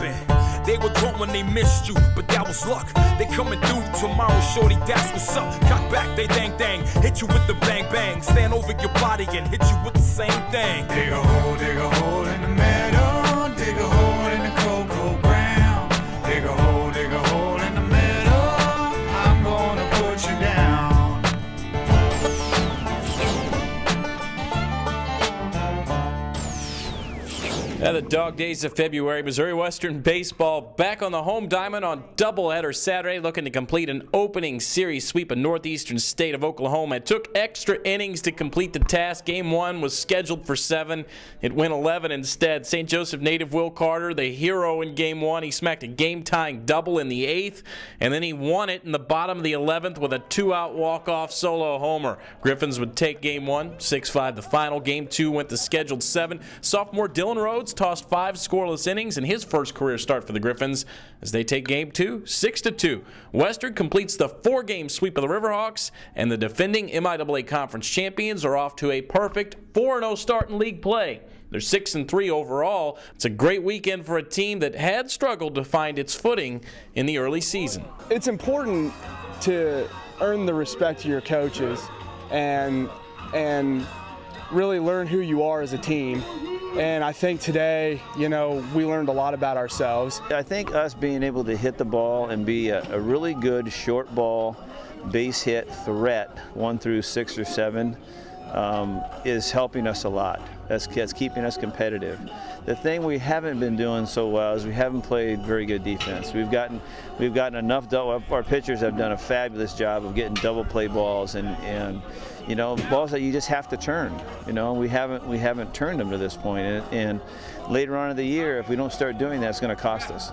They were drunk when they missed you, but that was luck. They coming through tomorrow, shorty, that's what's up. Cock back, they dang dang. Hit you with the bang bang. Stand over your body and hit you with the same thing. Dig a hole, dig a hole Yeah, the dog days of February, Missouri Western baseball back on the home diamond on doubleheader Saturday, looking to complete an opening series sweep of northeastern state of Oklahoma. It took extra innings to complete the task. Game one was scheduled for seven. It went 11 instead. St. Joseph native Will Carter, the hero in game one, he smacked a game-tying double in the eighth, and then he won it in the bottom of the 11th with a two-out walk-off solo homer. Griffons would take game one, 6-5 the final. Game two went to scheduled seven. Sophomore Dylan Rhodes tossed five scoreless innings in his first career start for the Griffons as they take game two, 6 to 2. Western completes the four game sweep of the Riverhawks, and the defending MIAA Conference champions are off to a perfect 4 0 start in league play. They're 6 and 3 overall. It's a great weekend for a team that had struggled to find its footing in the early season. It's important to earn the respect of your coaches and and really learn who you are as a team. And I think today, you know, we learned a lot about ourselves. I think us being able to hit the ball and be a, a really good short ball base hit threat, one through six or seven, um, is helping us a lot. That's, that's keeping us competitive. The thing we haven't been doing so well is we haven't played very good defense. We've gotten we've gotten enough. Double, our pitchers have done a fabulous job of getting double play balls and and you know balls that you just have to turn. You know we haven't we haven't turned them to this point and, and later on in the year if we don't start doing that it's going to cost us.